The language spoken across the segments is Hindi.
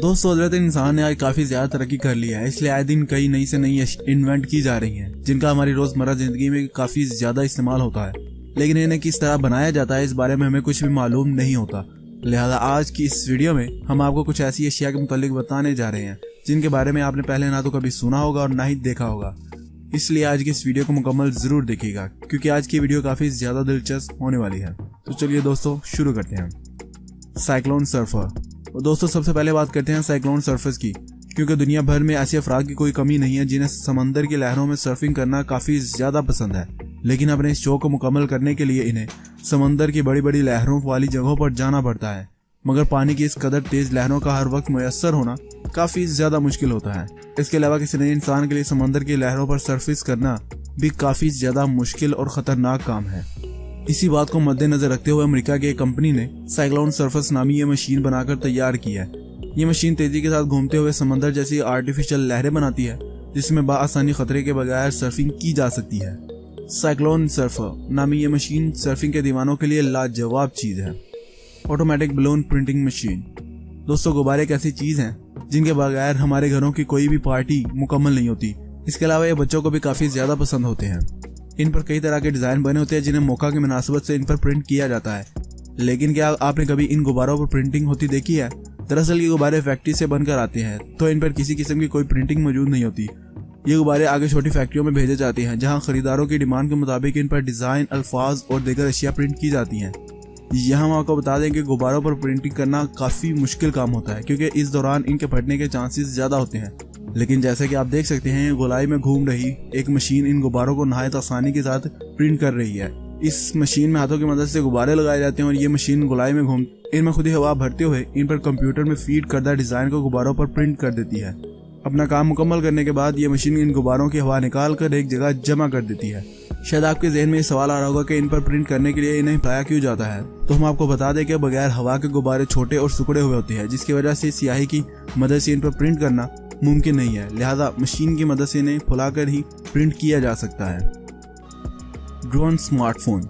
दोस्तों हज़रत इंसान ने आज काफ़ी ज़्यादा तरक्की कर लिया है, इसलिए आए दिन कई नई से नई इन्वेंट की जा रही हैं, जिनका हमारी रोज़मर्रा ज़िंदगी में काफ़ी ज़्यादा इस्तेमाल होता है। लेकिन इन्हें किस तरह बनाया जाता है, इस बारे में हमें कुछ भी मालूम नहीं होता। लिहाजा आज की इस वीडियो में हम आपको कुछ ऐसी अशिया के मुतालिक बताने जा रहे हैं, जिनके बारे में आपने पहले ना तो कभी सुना होगा और ना ही देखा होगा। इसलिए आज की इस वीडियो को मुकम्मल ज़रूर देखिएगा, क्योंकि आज की वीडियो काफ़ी ज़्यादा दिलचस्प होने वाली है। तो चलिए दोस्तों, शुरू करते हैं साइक्लोन सर्फर। दोस्तों, सबसे पहले बात करते हैं साइक्लोन सर्फेस की, क्योंकि दुनिया भर में ऐसे अफराद की कोई कमी नहीं है जिन्हें समंदर की लहरों में सर्फिंग करना काफ़ी ज़्यादा पसंद है। लेकिन अपने इस शो को मुकम्मल करने के लिए इन्हें समंदर की बड़ी बड़ी लहरों वाली जगहों पर जाना पड़ता है। मगर पानी की इस कदर तेज लहरों का हर वक्त मैसर होना काफ़ी ज़्यादा मुश्किल होता है। इसके अलावा किसी नए इंसान के लिए समंदर की लहरों पर सर्फिस करना भी काफ़ी ज़्यादा मुश्किल और खतरनाक काम है। इसी बात को मद्देनजर रखते हुए अमेरिका की एक कंपनी ने साइक्लोन सर्फस नामी ये मशीन बनाकर तैयार की है। ये मशीन तेज़ी के साथ घूमते हुए समंदर जैसी आर्टिफिशियल लहरें बनाती है, जिसमें बासानी खतरे के बगैर सर्फिंग की जा सकती है। साइक्लोन सर्फर नामी ये मशीन सर्फिंग के दीवानों के लिए लाजवाब चीज़ है। ऑटोमेटिक बलून प्रिंटिंग मशीन दोस्तों, गुब्बारे एक ऐसी चीज़ है, जिनके बगैर हमारे घरों की कोई भी पार्टी मुकम्मल नहीं होती। इसके अलावा ये बच्चों को भी काफ़ी ज़्यादा पसंद होते हैं। इन पर कई तरह के डिज़ाइन बने होते हैं जिन्हें मौका की मुनासिबत से इन पर प्रिंट किया जाता है। लेकिन क्या आपने कभी इन गुब्बारों पर प्रिंटिंग होती देखी है? दरअसल ये गुब्बारे फैक्ट्री से बनकर आते हैं तो इन पर किसी किस्म की कोई प्रिंटिंग मौजूद नहीं होती। ये गुब्बारे आगे छोटी फैक्ट्रियों में भेजे जाते हैं, जहाँ खरीदारों की डिमांड के मुताबिक इन पर डिज़ाइन, अल्फाज और देकर अशिया प्रिंट की जाती हैं। यहाँ हम आपको बता दें कि गुब्बारों पर प्रिंटिंग करना काफ़ी मुश्किल काम होता है, क्योंकि इस दौरान इनके फटने के चांसेस ज़्यादा होते हैं। लेकिन जैसे कि आप देख सकते हैं, गोलाई में घूम रही एक मशीन इन गुब्बारों को नहायत आसानी के साथ प्रिंट कर रही है। इस मशीन में हाथों की मदद से गुब्बारे लगाए जाते हैं और ये मशीन गोलाई में घूम इनमें खुद ही हवा भरते हुए इन पर कंप्यूटर में फ़ीड करदा डिज़ाइन को गुब्बारों पर प्रिंट कर देती है। अपना काम मुकम्मल करने के बाद ये मशीन इन गुब्बारों की हवा निकाल कर एक जगह जमा कर देती है। शायद आपके जहन में ये सवाल आ रहा होगा कि इन पर प्रिंट करने के लिए इन्हें पाया क्यों जाता है? तो हम आपको बता दें कि बगैर हवा के गुब्बारे छोटे और सुकड़े हुए होते हैं, जिसकी वजह से सियाही की मदद से इन पर प्रिंट करना मुमकिन नहीं है, लिहाजा मशीन की मदद से इन्हें फुलाकर ही प्रिंट किया जा सकता है। Drone smartphone.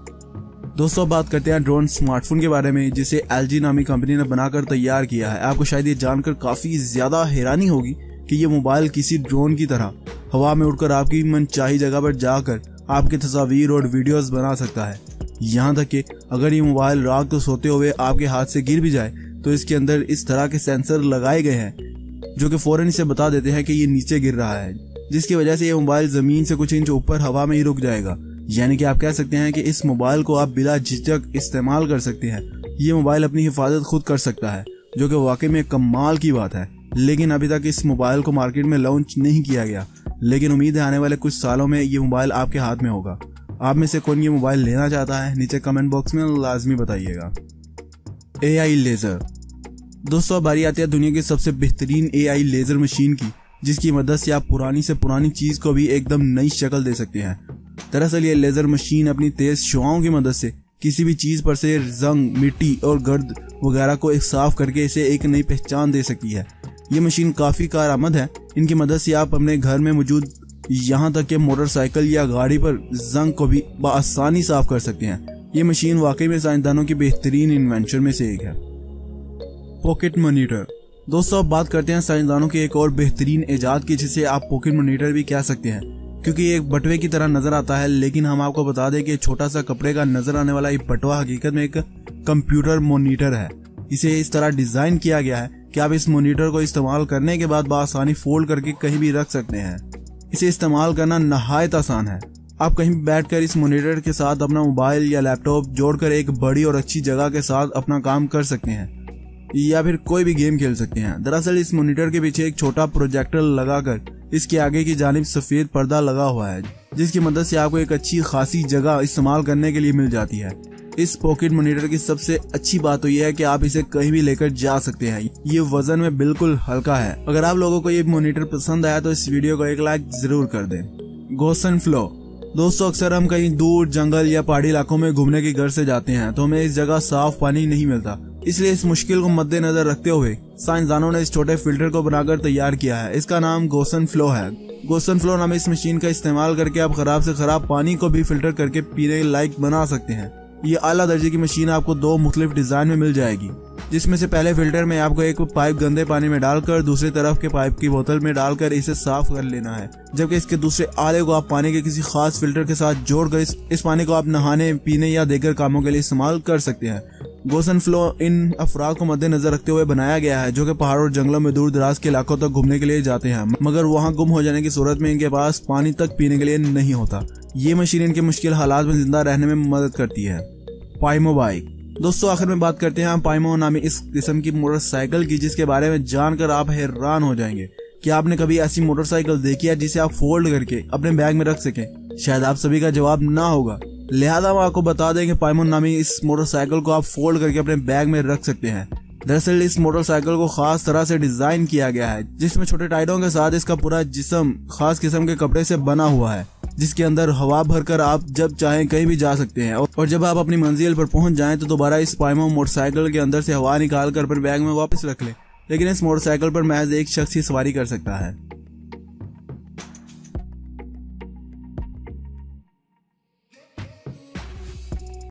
दोस्तों बात करते हैं ड्रोन स्मार्टफ़ोन के बारे में, जिसे एलजी नामी कंपनी ने बनाकर तैयार किया है। आपको शायद ये जानकर काफ़ी ज़्यादा हैरानी होगी कि ये मोबाइल किसी ड्रोन की तरह हवा में उड़कर आपकी मनचाही जगह पर जाकर आपके तस्वीर और वीडियोस बना सकता है। यहाँ तक कि अगर ये मोबाइल रात को सोते हुए आपके हाथ से गिर भी जाए तो इसके अंदर इस तरह के सेंसर लगाए गए हैं जो कि फ़ौरन इसे बता देते हैं कि ये नीचे गिर रहा है, जिसकी वजह से ये मोबाइल ज़मीन से कुछ इंच ऊपर हवा में ही रुक जाएगा। यानी कि आप कह सकते हैं कि इस मोबाइल को आप बिला झिझक इस्तेमाल कर सकते हैं। ये मोबाइल अपनी हिफाजत खुद कर सकता है, जो कि वाकई में कमाल की बात है। लेकिन अभी तक इस मोबाइल को मार्केट में लॉन्च नहीं किया गया। लेकिन उम्मीद है आने वाले कुछ सालों में ये मोबाइल आपके हाथ में होगा। आप में से कौन ये मोबाइल लेना चाहता है, नीचे कमेंट बॉक्स में लाजमी बताइएगा। ए आई लेजर दोस्तों, अब बारी आती है दुनिया की सबसे बेहतरीन ए आई लेजर मशीन की, जिसकी मदद से आप पुरानी से पुरानी चीज़ को भी एकदम नई शक्ल दे सकते हैं। दरअसल ये लेजर मशीन अपनी तेज शुआओं की मदद से किसी भी चीज़ पर से जंग मिट्टी और गर्द वगैरह को एक साफ़ करके इसे एक नई पहचान दे सकती है। ये मशीन काफ़ी कारआमद है। इनकी मदद से आप अपने घर में मौजूद यहाँ तक के मोटरसाइकिल या गाड़ी पर जंग को भी आसानी साफ़ कर सकते हैं। ये मशीन वाकई में साइंसदानों की बेहतरीन इन्वेंशन में से एक है। पॉकेट मोनीटर दोस्तों, अब बात करते हैं साइंसदानों की एक और बेहतरीन ईजाद की, जिसे आप पॉकेट मोनीटर भी कह सकते हैं। क्योंकि ये एक बटवे की तरह नज़र आता है, लेकिन हम आपको बता दें कि छोटा सा कपड़े का नज़र आने वाला ये बटवा हकीकत में एक कंप्यूटर मोनीटर है। इसे इस तरह डिज़ाइन किया गया है कि आप इस मोनीटर को इस्तेमाल करने के बाद आसानी फोल्ड करके कहीं भी रख सकते हैं। इसे इस्तेमाल करना नहायत आसान है। आप कहीं बैठकर इस मोनीटर के साथ अपना मोबाइल या लैपटॉप जोड़कर एक बड़ी और अच्छी जगह के साथ अपना काम कर सकते हैं। या फिर कोई भी गेम खेल सकते हैं। दरअसल इस मोनीटर के पीछे एक छोटा प्रोजेक्टर लगाकर इसके आगे की जानब सफ़ेद पर्दा लगा हुआ है, जिसकी मदद से आपको एक अच्छी खासी जगह इस्तेमाल करने के लिए मिल जाती है। इस पॉकेट मोनीटर की सबसे अच्छी बात तो यह है कि आप इसे कहीं भी लेकर जा सकते हैं। ये वज़न में बिल्कुल हल्का है। अगर आप लोगों को ये मोनीटर पसंद आया तो इस वीडियो को एक लाइक ज़रूर कर दें। गोसन फ्लो दोस्तों, अक्सर हम कहीं दूर जंगल या पहाड़ी इलाकों में घूमने के घर से जाते हैं तो हमें इस जगह साफ़ पानी नहीं मिलता। इसलिए इस मुश्किल को मद्देनजर रखते हुए साइंसदानों ने इस छोटे फ़िल्टर को बनाकर तैयार किया है। इसका नाम गोसन फ्लो है। गोसन फ्लो नाम इस मशीन का इस्तेमाल करके आप खराब से खराब पानी को भी फ़िल्टर करके पीने लायक बना सकते हैं। ये आला दर्जे की मशीन आपको दो मुख्तलिफ़ डिज़ाइन में मिल जाएगी जिसमें से पहले फ़िल्टर में आपको एक पाइप गंदे पानी में डालकर दूसरी तरफ़ के पाइप की बोतल में डालकर इसे साफ़ कर लेना है जबकि इसके दूसरे आले को आप पानी के किसी खास फ़िल्टर के साथ जोड़कर इस, इस पानी को आप नहाने पीने या देकर कामों के लिए इस्तेमाल कर सकते हैं। गोसन फ्लो इन अफराद को मद्देनजर रखते हुए बनाया गया है, जो कि पहाड़ों और जंगलों में दूर दराज के इलाकों तक घूमने के लिए जाते हैं। मगर वहाँ गुम हो जाने की सूरत में इनके पास पानी तक पीने के लिए नहीं होता। ये मशीन इनके मुश्किल हालात में ज़िंदा रहने में मदद करती है। पाइमो बाइक दोस्तों, आखिर में बात करते हैं पाइमो नामी इस किस्म की मोटरसाइकिल की, जिसके बारे में जानकर आप हैरान हो जाएँगे। क्या आपने कभी ऐसी मोटरसाइकिल देखी है जिसे आप फोल्ड करके अपने बैग में रख सकें? शायद आप सभी का जवाब ना होगा। लिहाजा हम आपको बता दें कि पाइमोन नामी इस मोटरसाइकिल को आप फोल्ड करके अपने बैग में रख सकते हैं। दरअसल इस मोटरसाइकिल को खास तरह से डिज़ाइन किया गया है, जिसमें छोटे टायरों के साथ इसका पूरा जिसम, खास किस्म के कपड़े से बना हुआ है, जिसके अंदर हवा भरकर आप जब चाहें कहीं भी जा सकते हैं। और जब आप अपनी मंजिल पर पहुँच जाएँ तो दोबारा इस पाइमो मोटरसाइकिल के अंदर से हवा निकाल कर अपने बैग में वापस रख लें। लेकिन इस मोटरसाइकिल पर महज एक शख्स ही सवारी कर सकता है।